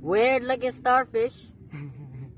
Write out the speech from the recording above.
Weird looking starfish.